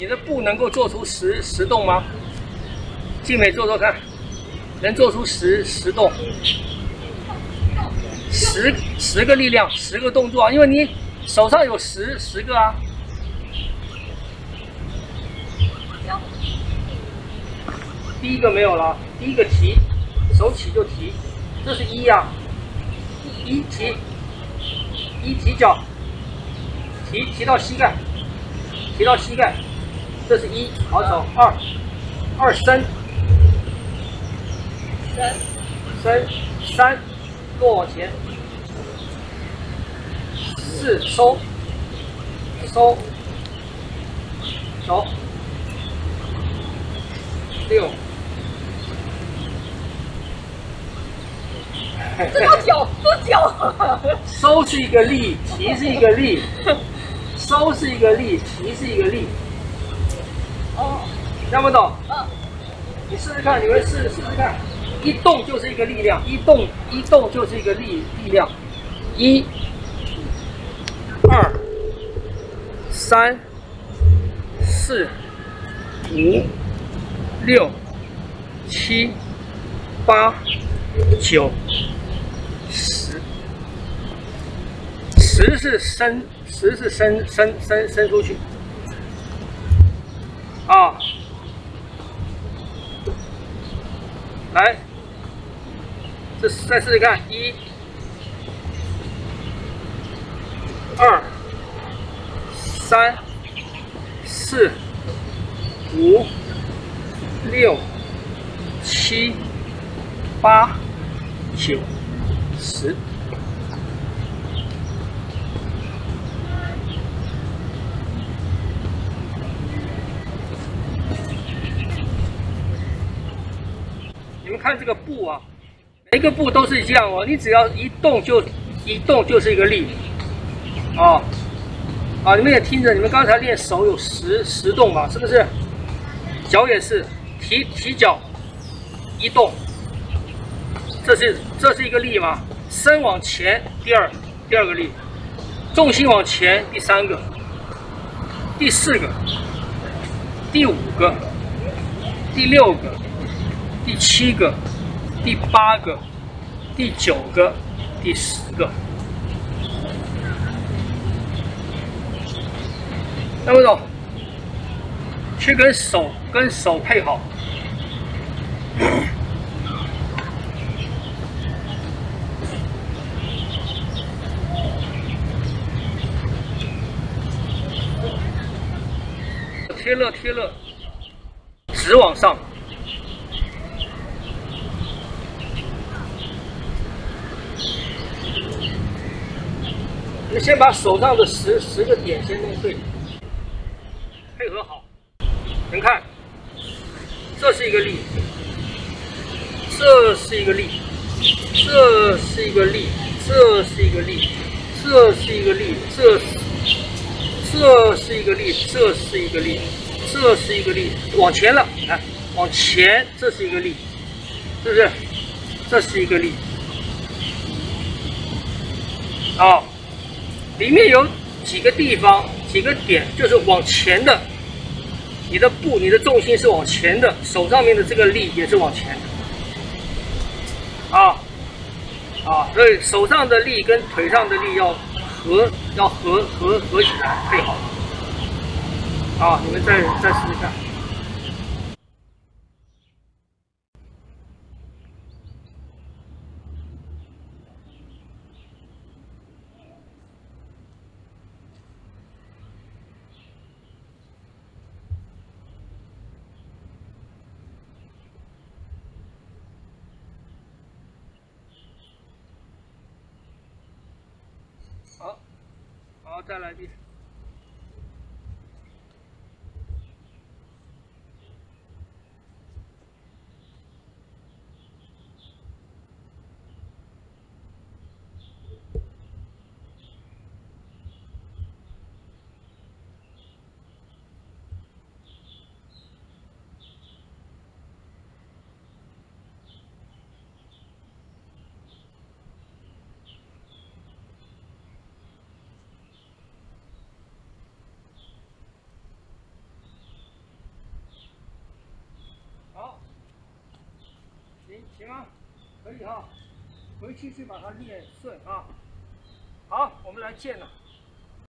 你的布能够做出十十动吗？静美做做看，能做出十十动，十十个力量，十个动作，因为你手上有十十个啊。第一个没有了，第一个提，手起就提，这是一呀，一提，一提脚，提提到膝盖，提到膝盖，这是一，好走，二，二伸，三，伸，三，落往前，四收，收，走，六。这叫脚，这脚。收是一个力，提是一个力，收是一个力，提是一个力。哦，听不懂？嗯。你试试看，你们试试试看，一动就是一个力量，一动一动就是一个力力量。一、二、三、四、五、六、七、八、九。十，十是伸，十是伸伸伸伸出去，啊，来，这再试试看，一、二、三、四、五、六、七、八、九。十，看这个步啊，每一个步都是这样哦。你只要一动就一动就是一个力，啊啊！你们也听着，你们刚才练手有十十动嘛，是不是？脚也是提提脚一动。这是这是一个力吗？身往前，第二第二个力，重心往前，第三个，第四个，第五个，第六个，第七个，第八个，第九个，第十个，听不懂？去跟手跟手配好。贴了贴了，直往上。你先把手上的十十个点先弄对，配合好。你看，这是一个力，这是一个力，这是一个力，这是一个力，这是一个力，这。这是一个力，这是一个力，这是一个力，往前了，看，往前，这是一个力，是不是？这是一个力，啊，里面有几个地方，几个点，就是往前的，你的步，你的重心是往前的，手上面的这个力也是往前的，啊，啊，所以手上的力跟腿上的力要。合要合合合起来配好，啊！你们再再试好，好。再来一遍。行啊？可以哈，回去去把它练顺啊。好，我们来见了。